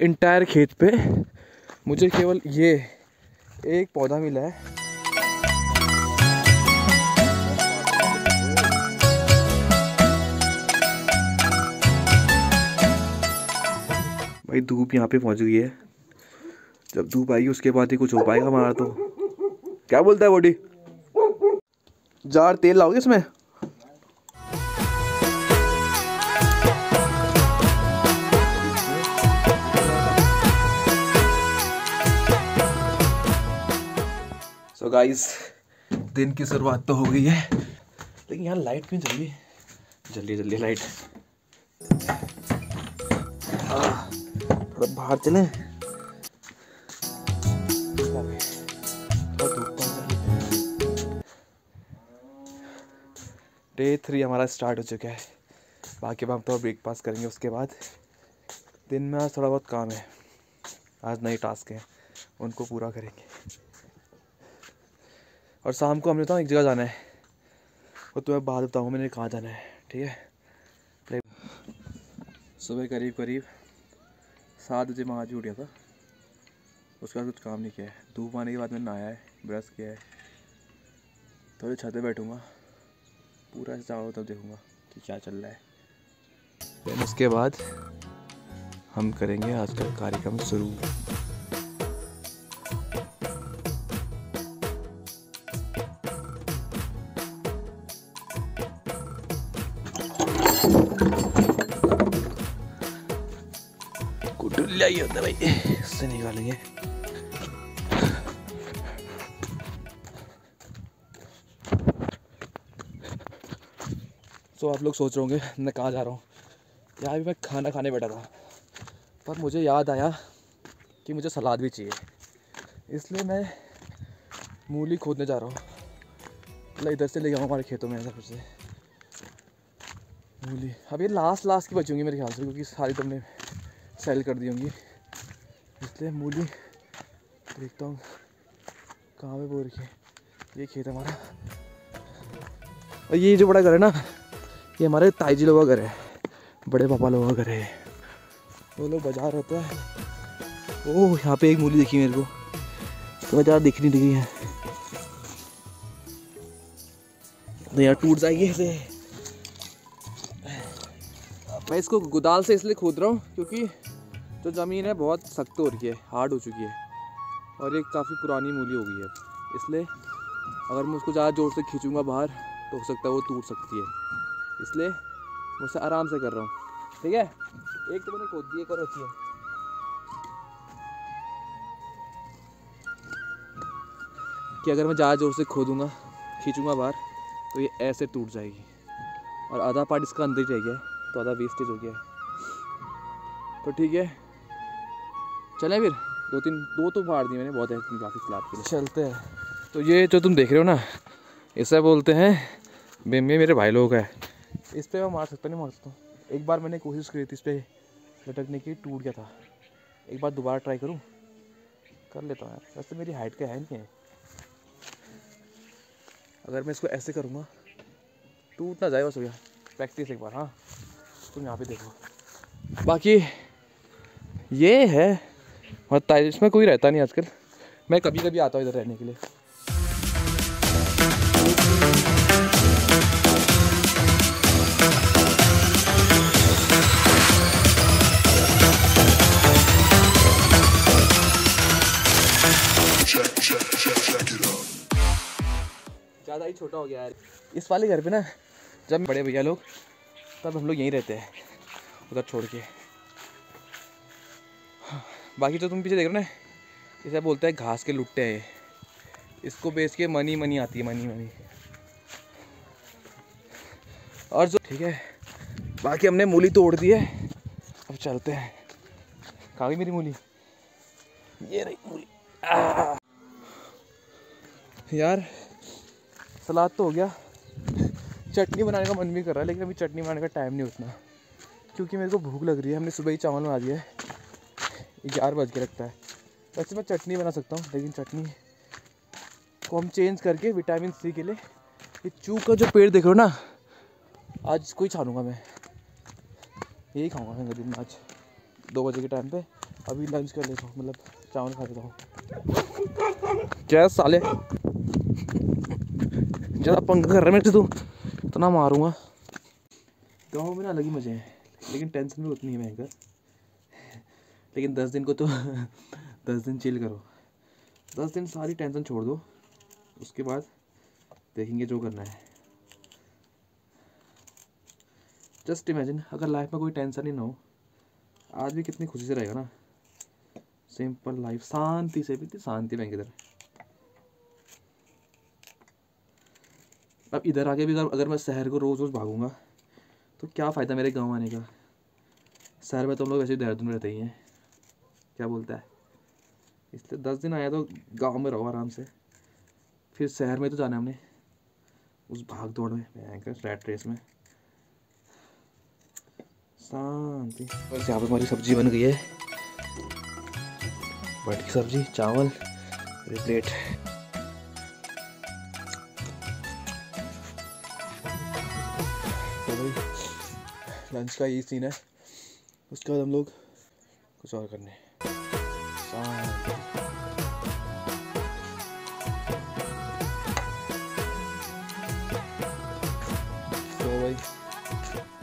Entire खेत पे मुझे केवल ये एक पौधा मिला है। भाई धूप यहाँ पे पहुँच गई है। जब धूप आएगी, उसके बाद ही कुछ हो पाएगा हमारा तो। क्या बोलता है बॉडी जार तेल लाओगे इसमें? सो गाइस दिन की शुरुआत तो हो गई है। लेकिन यहाँ लाइट क्यों जल्दी जल्दी जल्दी लाइट थोड़ा बाहर चले। डे थ्री हमारा स्टार्ट हो चुका है। बाकी हम तो ब्रेकफास्ट करेंगे उसके बाद। दिन में आज थोड़ा बहुत काम है। आज नए टास्क हैं। उनको पूरा करेंगे। और शाम को हमने बताऊँ एक जगह जाना है। और तुम्हें बात बताऊँ मैंने कहाँ जाना है, ठीक है? सुबह करीब करीब सात बजे मैं आज उठ गया था। उसके बाद कुछ काम नहीं किया है। धूप आने के बाद मैंने नहाया है, ब्रश किया है। थोड़ी छत पे बैठूँगा। पूरा चारों तब देखूँगा कि क्या चल रहा है। उसके बाद हम करेंगे आज का कार्यक्रम शुरू। ही होता भाई। इससे निकालेंगे। तो आप लोग सोच रहे होंगे, मैं कहाँ जा रहा हूँ? यहाँ भी मैं खाना खाने बैठा था। पर मुझे याद आया कि मुझे सलाद भी चाहिए। इसलिए मैं मूली खोदने जा रहा हूँ। मतलब इधर से ले गया हमारे खेतों में ऐसा कुछ से। मूली। अब ये लास्ट लास्ट की बची होंगी मेरे ख्याल से, क्योंकि सारी तो हमने सेल कर दी होंगी। इसलिए मूली देखता हूँ कहाँ पे बो रखी है। ये खेत हमारा। और ये जो बड़ा घर है ना, ये हमारे ताई जी लोगों का घर है। बड़े पापा लोगों का घर है। वो लोग बाज़ार होता है। ओह, यहाँ पे एक मूली दिखी मेरे को। तो ज़्यादा दिख नहीं दिखी है। तो यार टूट जाएगी ऐसे। मैं इसको गुदाल से इसलिए खोद रहा हूँ क्योंकि जो ज़मीन है बहुत सख्त हो रही है हार्ड हो चुकी है। और ये काफ़ी पुरानी मूली हो गई है। इसलिए अगर मैं उसको ज़्यादा ज़ोर से खींचूँगा बाहर तो हो सकता है वो टूट सकती है। इसलिए मैं उसे आराम से कर रहा हूँ। ठीक है? एक तो मैंने खोद दी, एक और होती है। कि अगर मैं ज़्यादा ज़ोर से खोदूँगा, खींचूँगा बाहर तो ये ऐसे टूट जाएगी। और आधा पार्ट इसका अंदर ही रह गया है। तो आधा वेस्टेज हो गया है। तो ठीक है। चलें फिर। दो तीन दो तो फाड़ दिए मैंने बहुत है काफ़ी सलाद के लिए चलते हैं। तो ये जो तुम देख रहे हो ना इसे बोलते हैं बेमे मेरे भाई लोग है। इस पर मैं मार सकता नहीं मार सकता एक बार मैंने कोशिश करी थी इस पर लटकने की टूट गया था। एक बार दोबारा ट्राई करूँ? कर लेता हूँ यार। वैसे मेरी हाइट का है नहीं है। अगर मैं इसको ऐसे करूँगा टूट ना जाए बस भैया प्रैक्टिस एक बार हाँ। तुम यहाँ पे देखो। बाकी ये है इसमें कोई रहता नहीं आजकल। मैं कभी कभी आता हूँ इधर रहने के लिए। ज़्यादा ही छोटा हो गया यार। इस वाले घर पे ना, जब बड़े भैया लोग तब हम लोग यहीं रहते हैं, उधर छोड़ के। बाकी जो तुम पीछे देख रहे हो ना, इसे बोलते हैं घास के लुट्टे हैं। इसको बेच के मनी मनी आती है मनी मनी और जो ठीक है, बाकी हमने मूली तोड़ दी है। अब चलते हैं। कहाँ गई मेरी मूली? ये रही मूली। यार, सलाद तो हो गया। चटनी बनाने का मन भी कर रहा है, लेकिन अभी चटनी बनाने का टाइम नहीं उतना। क्योंकि मेरे को भूख लग रही है, हमने सुबह ही चावल बना दिया है। ग्यारह बज के रखता है। वैसे मैं चटनी बना सकता हूँ, लेकिन चटनी को हम चेंज करके विटामिन सी के लिए, ये चूक का जो पेड़ देख रहे हो ना, आज इसको ही छानूँगा मैं। यही खाऊँगा मैं दिन में आज। दो बजे के टाइम पे, अभी लंच कर लेता हूँ मतलब चावल खा लेता हूँ। क्या साले? ज़्यादा पंखा कर रहा है मेरे से तू। इतना मारूँगा। गाँव में ना अलग ही मज़े हैं। लेकिन टेंशन भी उतनी है भयंकर लेकिन दस दिन को तो दस दिन चिल करो। दस दिन सारी टेंशन छोड़ दो। उसके बाद देखेंगे जो करना है। जस्ट इमेजिन अगर लाइफ में कोई टेंशन ही ना हो आदमी कितनी खुशी से रहेगा ना। सिंपल लाइफ शांति से भी, शांति बैंक इधर। अब इधर आके भी अगर अगर मैं शहर को रोज़ रोज़ भागूँगा तो क्या फ़ायदा मेरे गाँव आने का? शहर में तो हम लोग वैसे देहरादून रहते ही हैं। क्या बोलता है? इसलिए दस दिन आया तो गाँव में रहो आराम से। फिर शहर में तो जाना हमने। उस भाग दौड़ में रैट रेस में। शांति। यहाँ पे हमारी सब्ज़ी बन गई है। बट सब्ज़ी, चावल प्लेट लंच का यही सीन है। उसके बाद हम लोग कुछ और करने। तो भाई,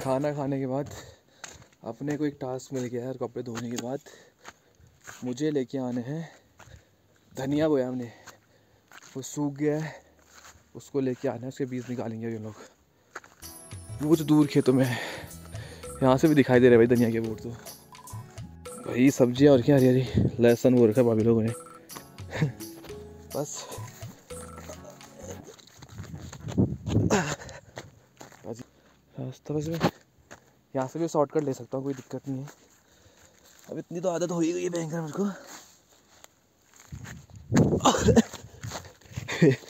खाना खाने के बाद अपने को एक टास्क मिल गया है कपड़े धोने के बाद। मुझे लेके आने हैं धनिया बोया हमने वो सूख गया है, उसको लेके आना है, उसके बीज निकालेंगे ये लोग। वो तो दूर खेतों में है। यहाँ से भी दिखाई दे रहे भाई धनिया के बोर्ड तो। भाई सब्ज़ियाँ और क्या हरी हरी लहसुन वो रखा भाभी लोगों ने। बस। रास्ता बस मैं यहाँ से भी शॉर्टकट ले सकता हूँ, कोई दिक्कत नहीं है। अब इतनी तो आदत हो ही गई है भयंकर मेरे को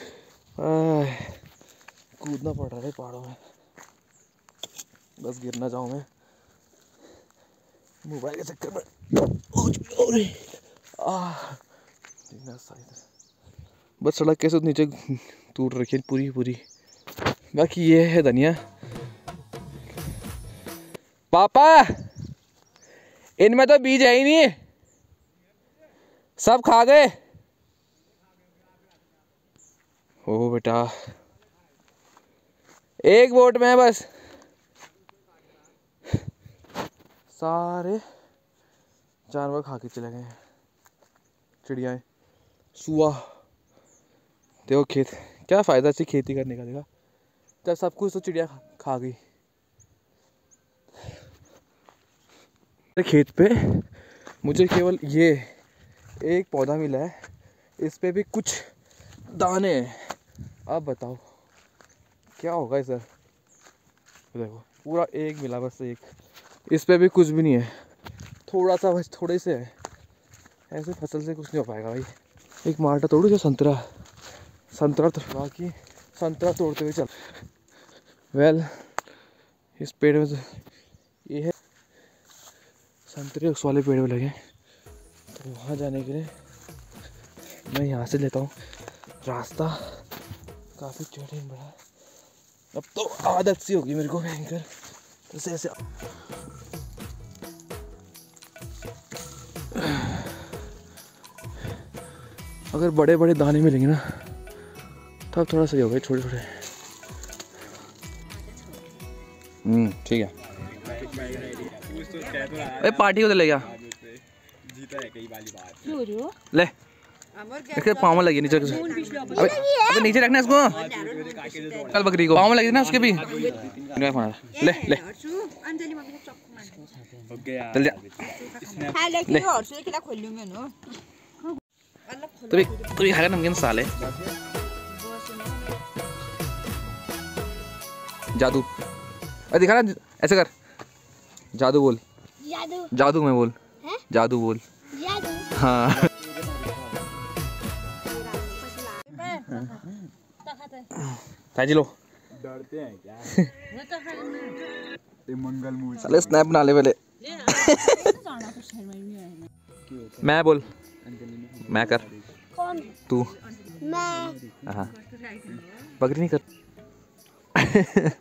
कूदना पड़ रहा है पहाड़ों में। बस गिर ना जाऊँ मैं। मोबाइल के चक्कर में। बस सड़क कैसे नीचे टूट रखी है पूरी पूरी। बाकी ये है धनिया। पापा, इनमें तो बीज है ही नहीं। सब खा गए। ओ बेटा, एक बोट में बस। सारे जानवर खा के चले गए चिड़ियाएँ सुआ देखो खेत क्या फ़ायदा से खेती करने का देखा? जब सब कुछ तो चिड़िया खा, खा गई। खेत पे मुझे केवल ये एक पौधा मिला है। इस पे भी कुछ दाने हैं। अब बताओ क्या होगा सर देखो पूरा एक मिला बस एक। इस पर भी कुछ भी नहीं है। थोड़ा सा बस थोड़े से है। ऐसे फ़सल से कुछ नहीं हो पाएगा भाई। एक माल्टा तोड़ू जो संतरा संतरा तो बाकी संतरा तोड़ते हुए चल। वेल इस पेड़ में तो ये है। संतरे उस वाले पेड़ में लगे। तो वहाँ जाने के लिए मैं यहाँ से लेता हूँ। रास्ता काफ़ी जटिल बड़ा। अब तो आदत सी होगी मेरे को भयंकर। ऐसे ऐसे अगर बड़े बड़े दाने मिलेंगे ना तब थोड़ा सही होगा छोटे छोटे। हम्म ठीक है। अरे पार्टी को तो ले गया ले। इसके पाँव में लगी नीचे अबे अबे नीचे रखना इसको। कल बकरी को। पाँव में लगी ना उसके भी। ले ले ले। चल जा। ले। तू भी तू भी खाएगा नमकीन साले। जादू। अरे दिखा ना ऐसे कर। जादू बोल। जादू। जादू में बोल। जादू बोल। हाँ। ताजी लो डरते हैं क्या? ये मंगल मूर्ति साले स्नैप बना ले पहले। मैं बोल। मैं कर। कौन? तू। मैं। हाँ। बकरी नहीं कर।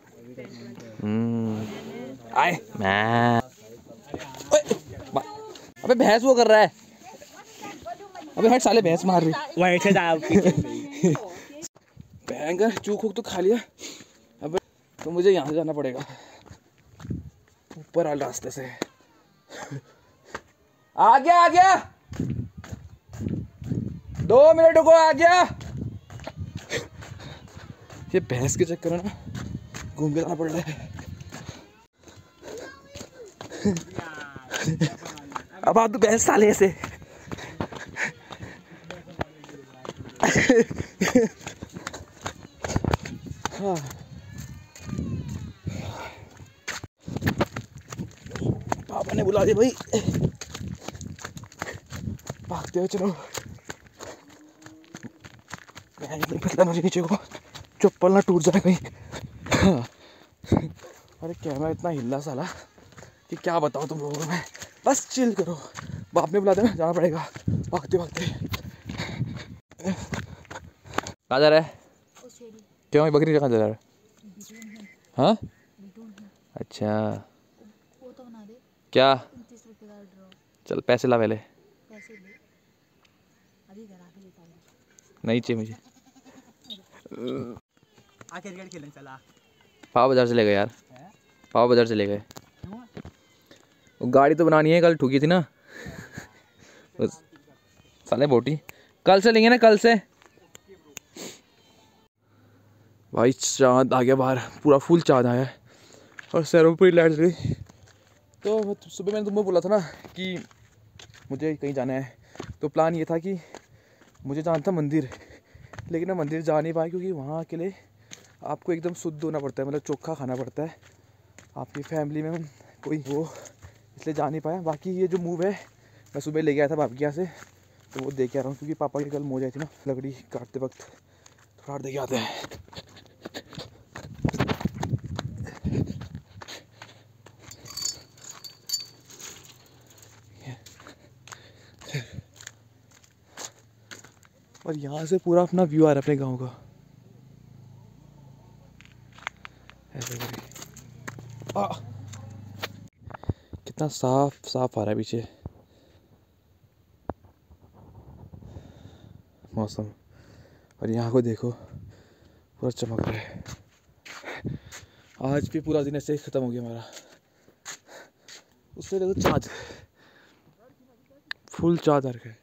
हम्म, आए। मैं। अबे भैंस वो कर रहा है। अबे हट साले भैंस मार रही। वहीं से जा भयंकर चूक तो खा लिया। अब तो मुझे यहाँ से जाना पड़ेगा। ऊपर वाले रास्ते से। आ गया आ गया। दो मिनट रुको, आ गया। ये भैंस के चक्कर ना घूम के जाना पड़ रहा है। अब आप तो भैंस साले से हाँ बुला दिया भाई भागते हुए चलो मैं नहीं पता मुझे नीचे को चप्पल ना टूट जाए कहीं। हाँ। अरे कैमरा इतना हिल्ला साला कि क्या बताऊँ तुम लोगों को मैं। बस चिल करो। बाप ने बुला दिया जाना पड़ेगा। भागते भागते। कहाँ जा रहा है? क्यों बकरी कहाँ जा रहा है? हाँ। अच्छा। वो तो बना दे। क्या? चल पैसे ला पहले। नहीं चाहिए मुझे। पाव बाज़ार चले गए यार। पाव बाज़ार चले गए। वो गाड़ी तो बनानी है कल ठुकी थी ना। साले बोटी। कल से लेंगे ना कल से। भाई चाँद आ गया बाहर। पूरा फुल चाँद आया है। और सैरों पर पूरी लाइट गई। तो सुबह मैंने तुमको बोला था ना कि मुझे कहीं जाना है। तो प्लान ये था कि मुझे जाना था मंदिर, लेकिन मैं मंदिर जा नहीं पाया क्योंकि वहाँ के लिए आपको एकदम शुद्ध होना पड़ता है मतलब चोखा खाना पड़ता है। आपकी फैमिली में कोई वो इसलिए जा नहीं पाया। बाकी ये जो मूव है, मैं सुबह ले गया था बाप के यहाँ से तो वो देख के आ रहा हूँ क्योंकि पापा की कल मोज आई थी ना, लकड़ी काटते वक्त। थोड़ा काट दे के आते हैं। और यहाँ से पूरा अपना व्यू आ रहा है अपने गाँव का। ऐसे आ! कितना साफ़ साफ़ आ रहा है पीछे। मौसम। और यहाँ को देखो, पूरा चमक रहा है। आज भी पूरा दिन ऐसे ही ख़त्म हो गया हमारा। उससे देखो चाँद। फुल चाँद आ रखा है।